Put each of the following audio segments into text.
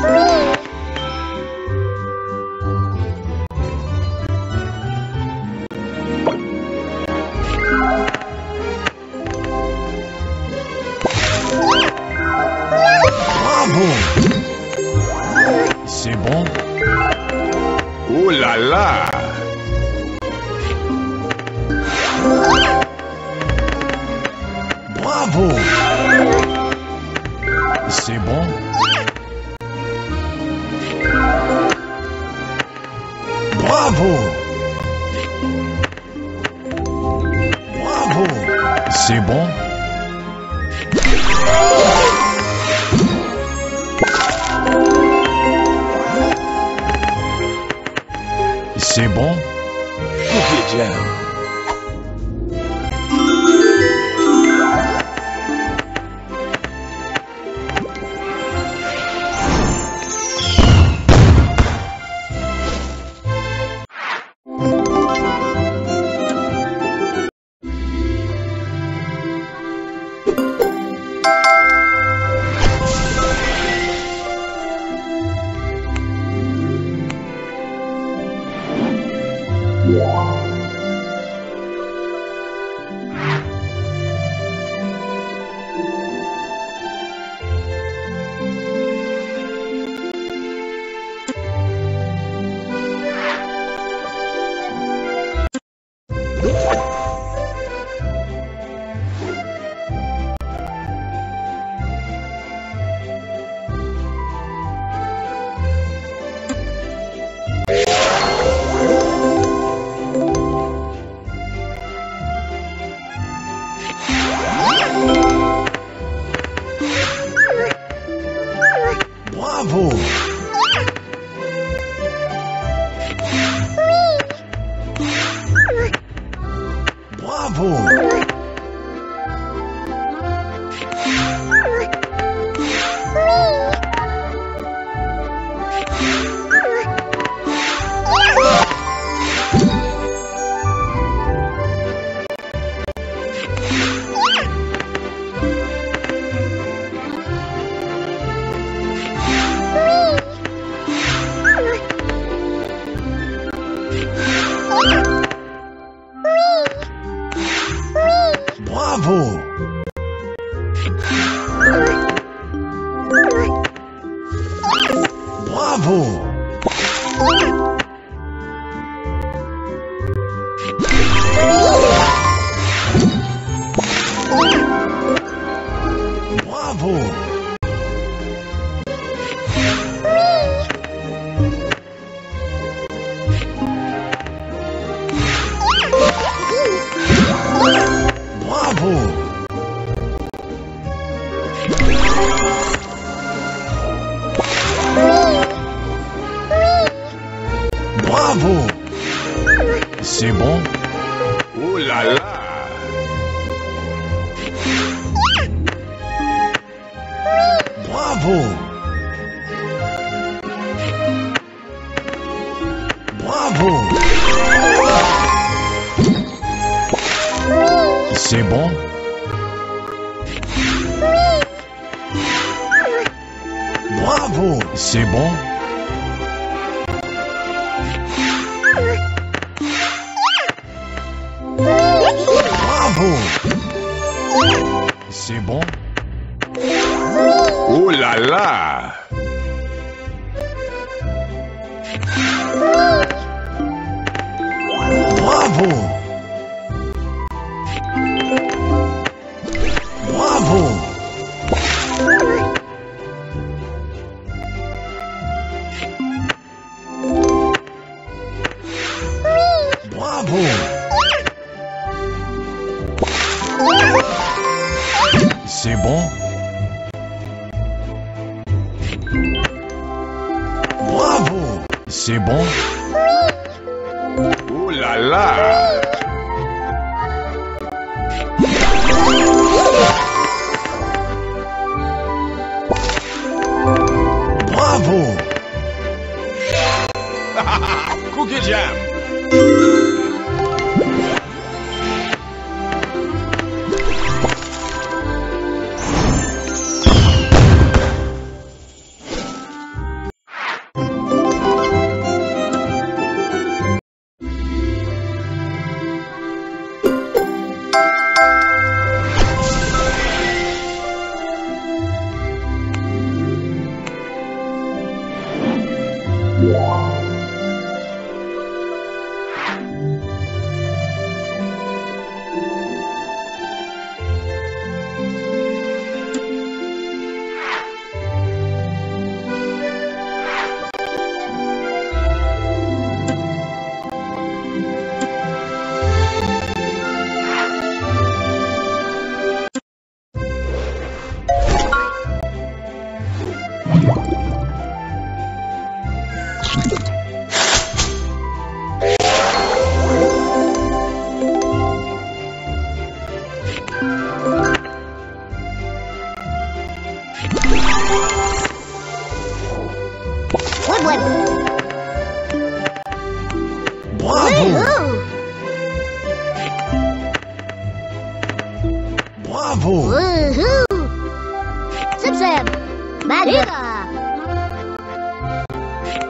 Bravo Bravo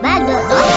Bye-bye.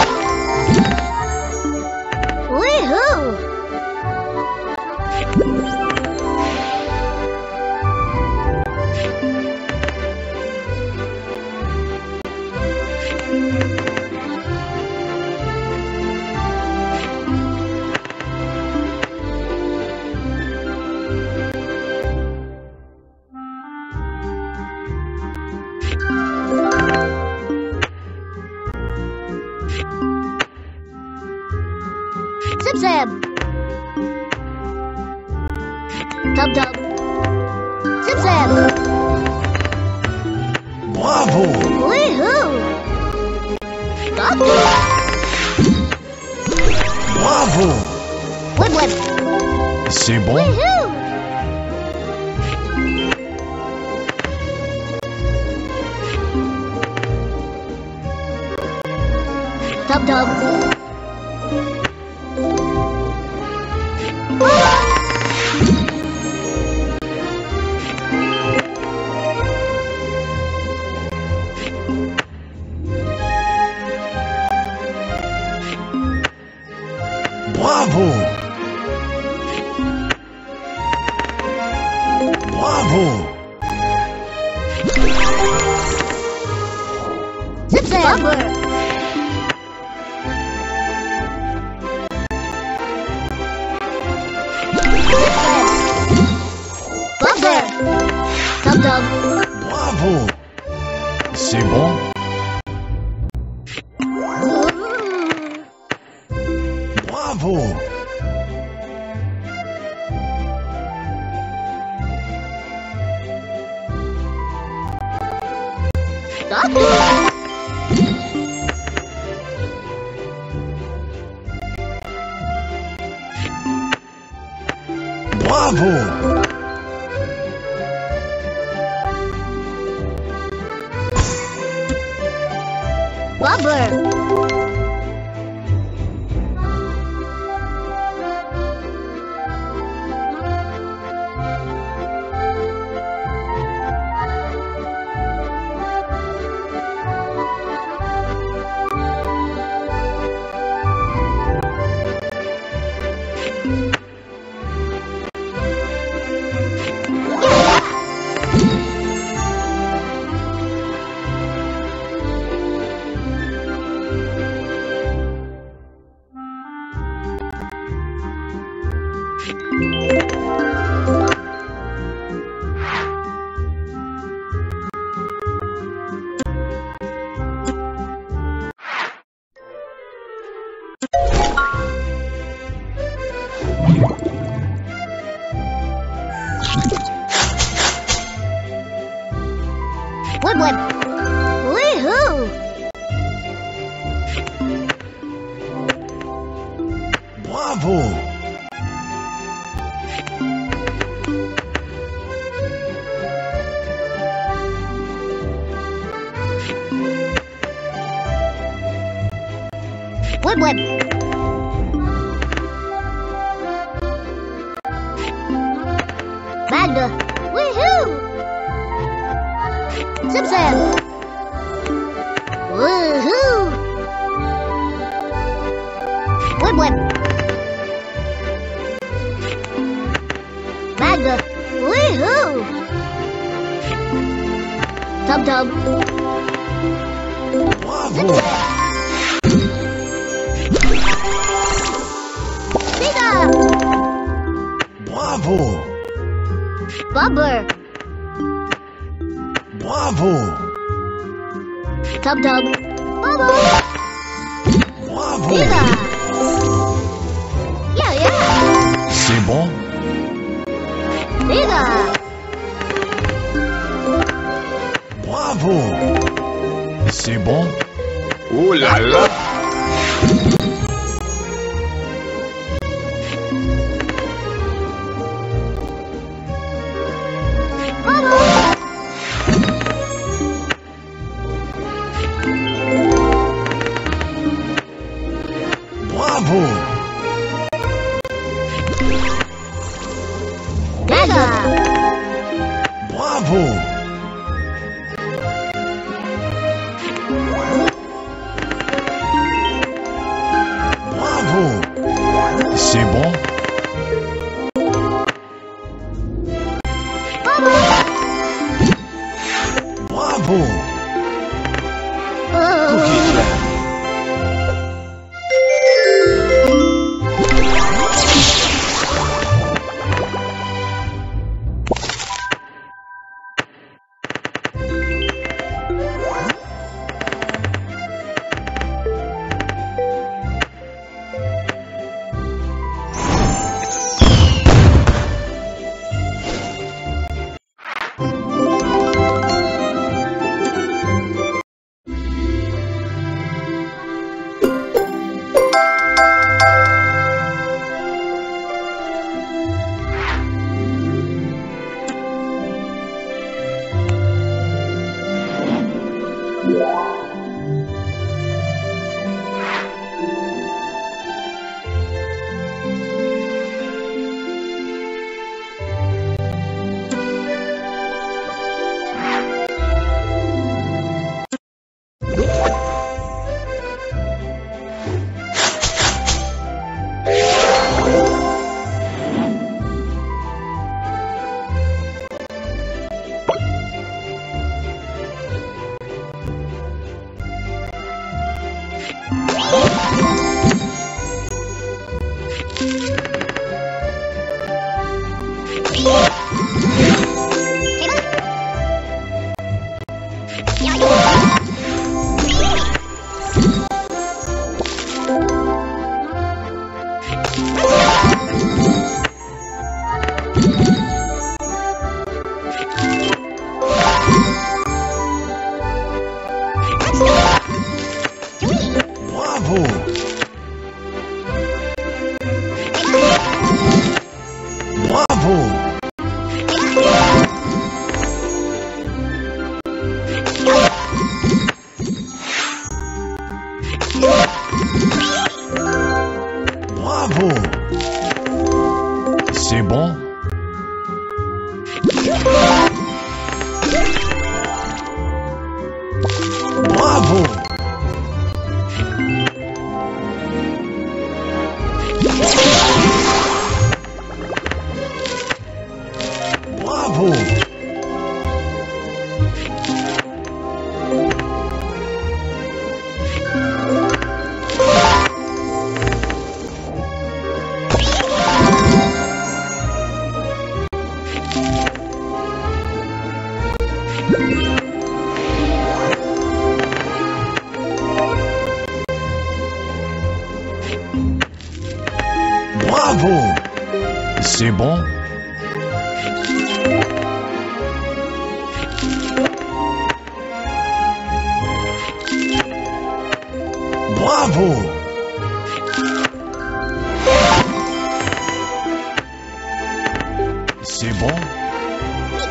Bravo Bumper. Bravo. Top dog. Bobo Bravo. Yeah, yeah. C'est bon? Liga. Bravo. C'est bon? Oh là là.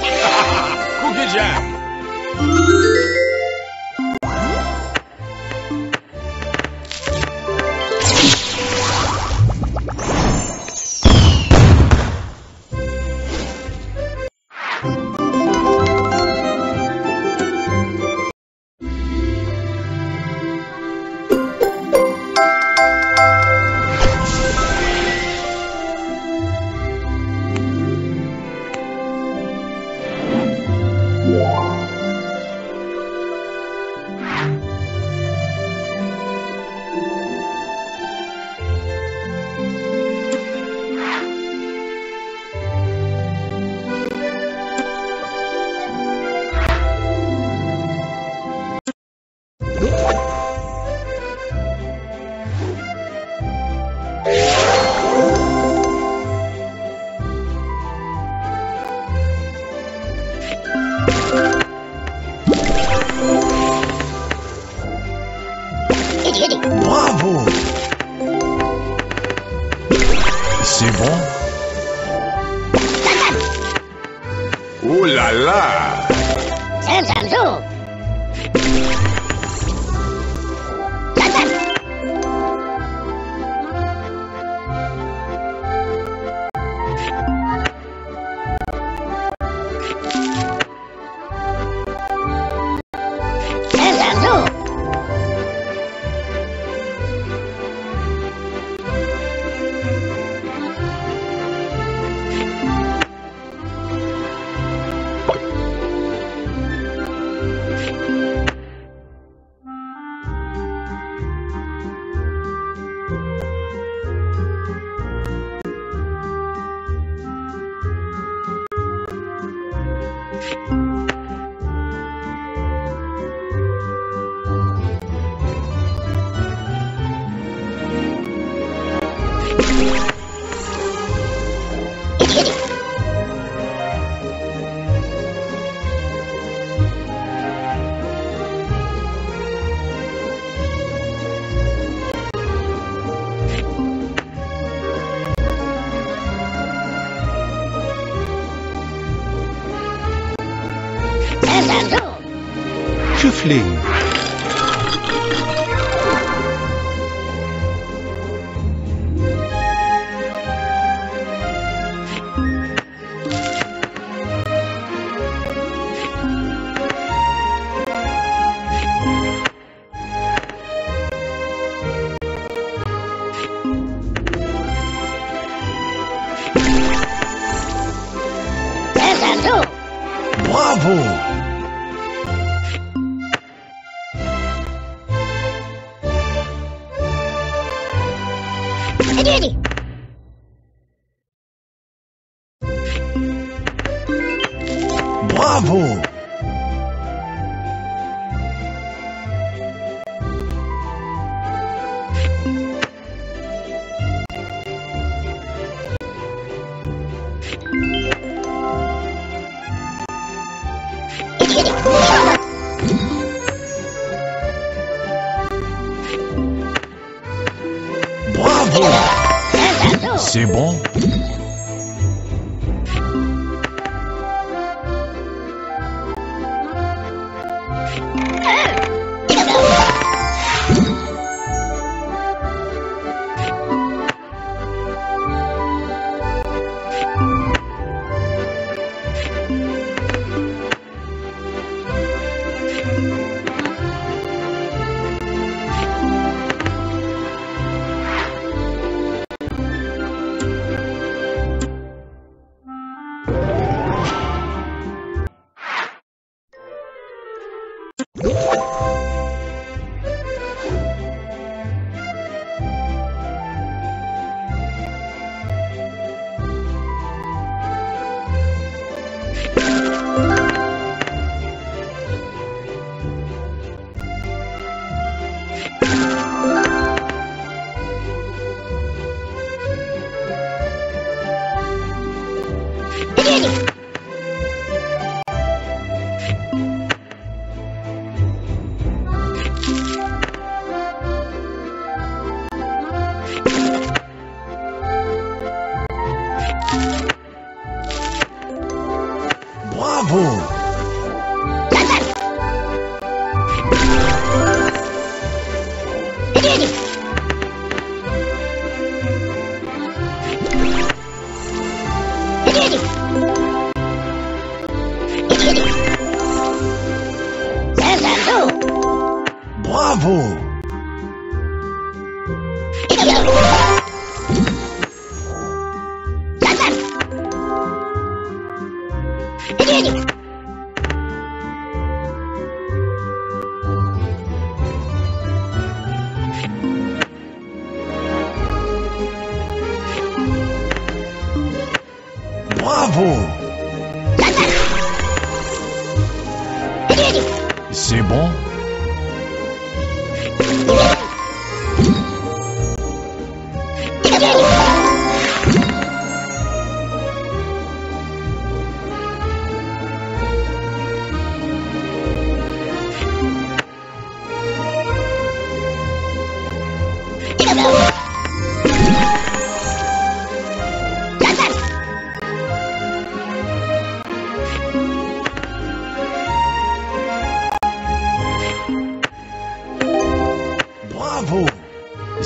Cookie Jam.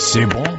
C'est bon?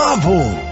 Bravo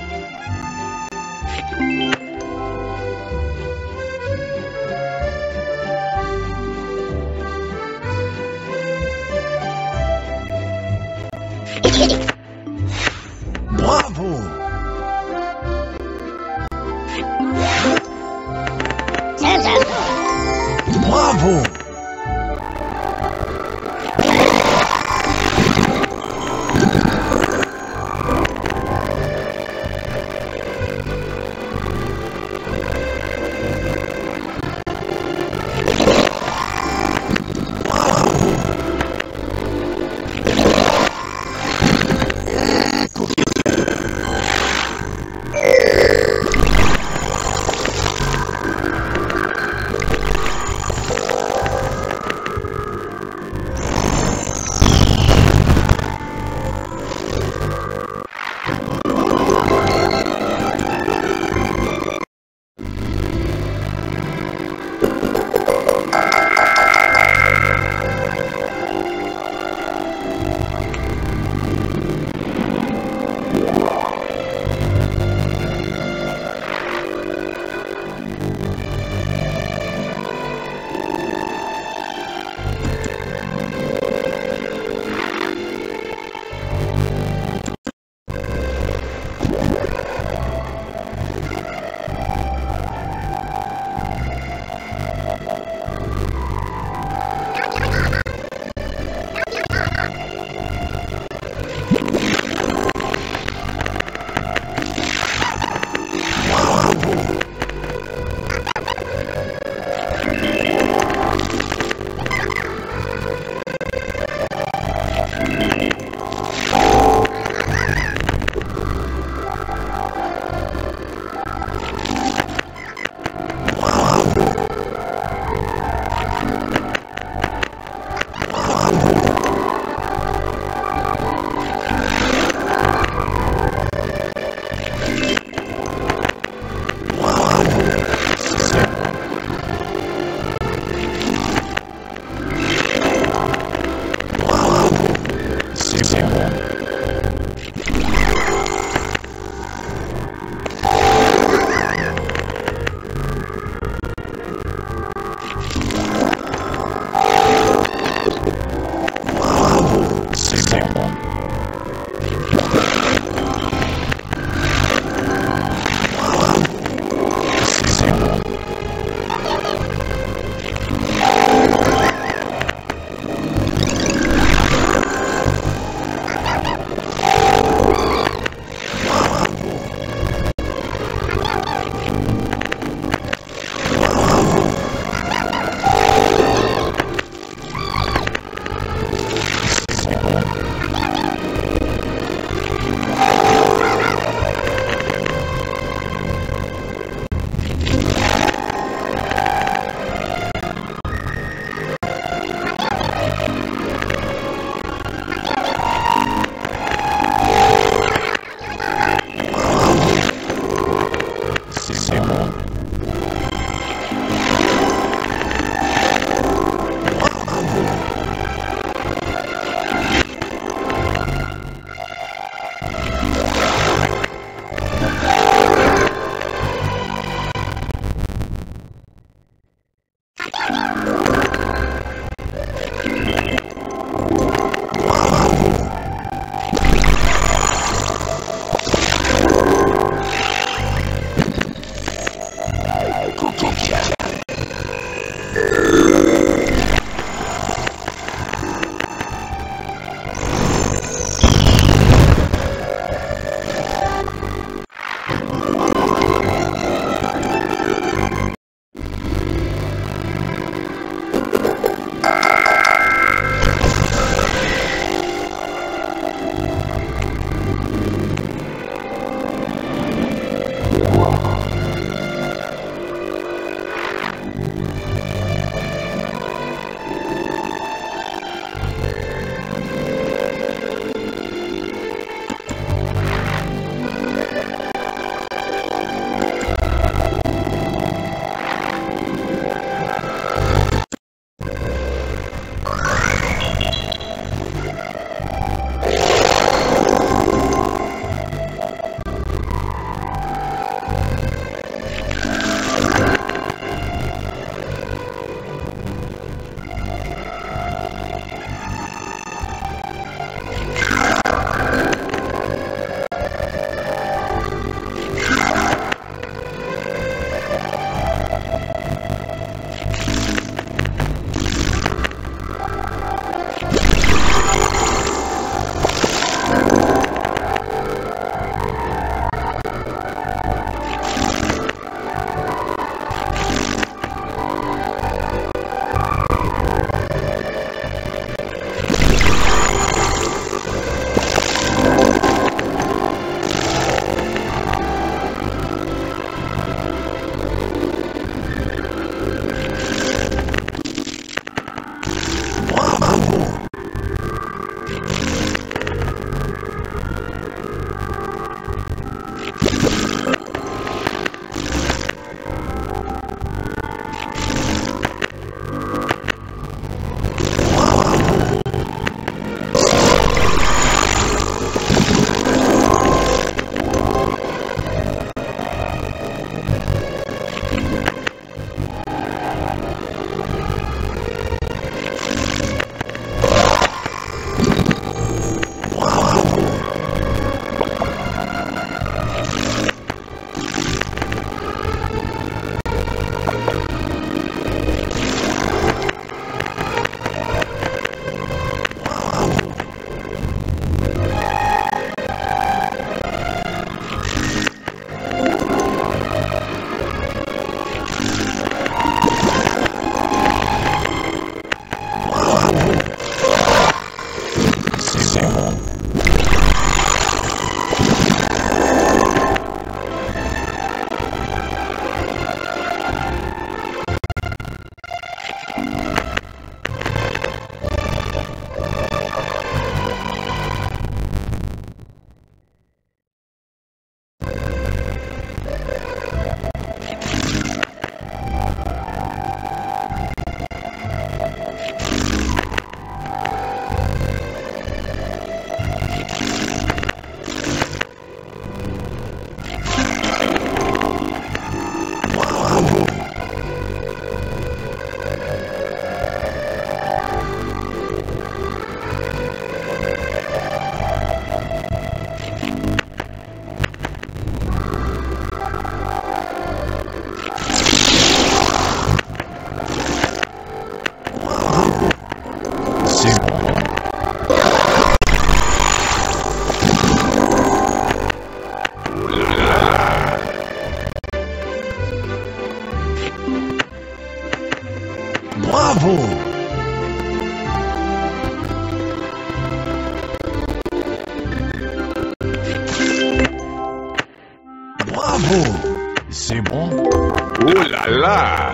Oh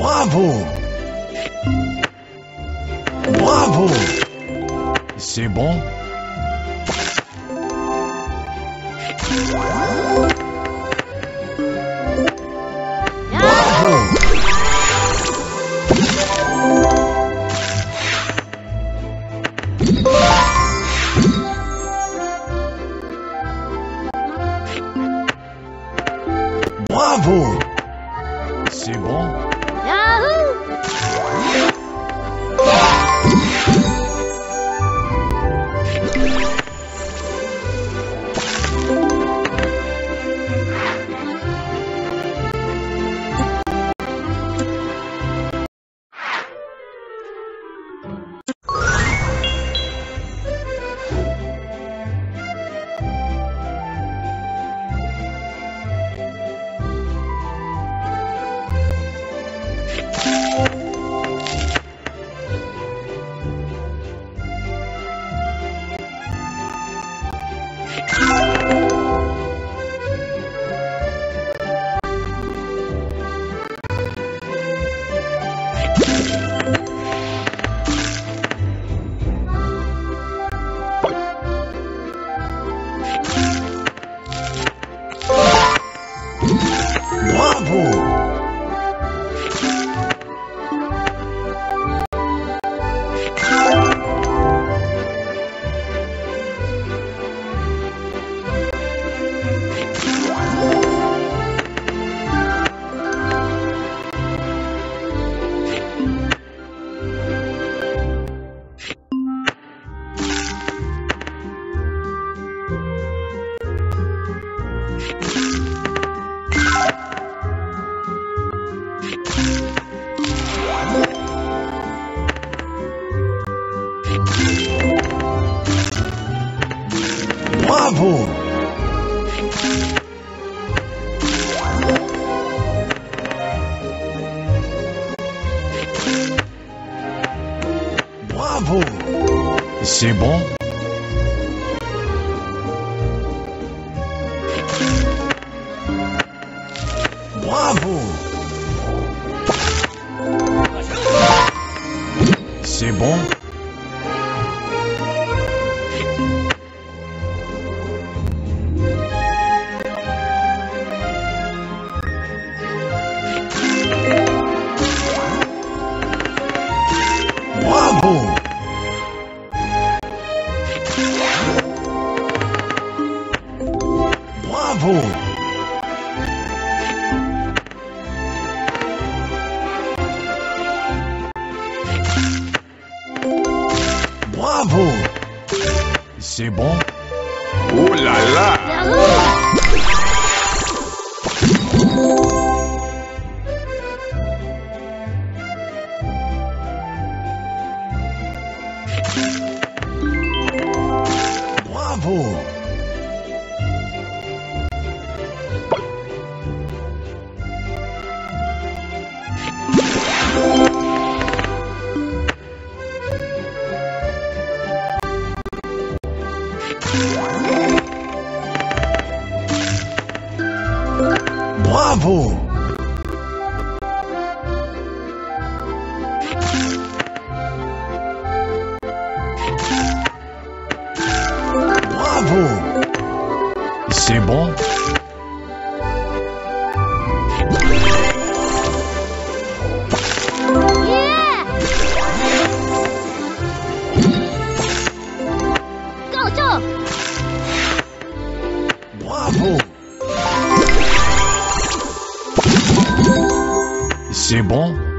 Bravo. Bravo. C'est bon Bravo C'est bon?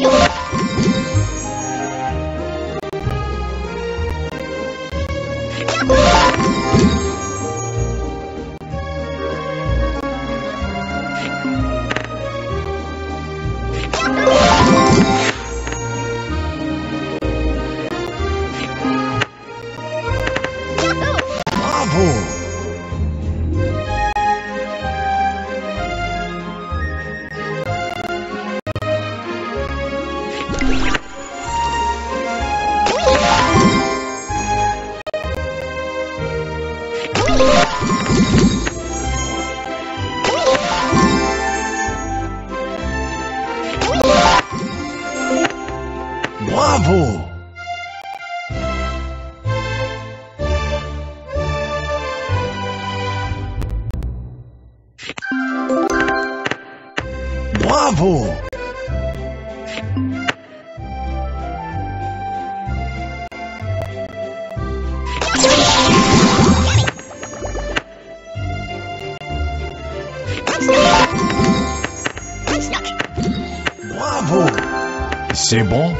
Bravo C'est bon?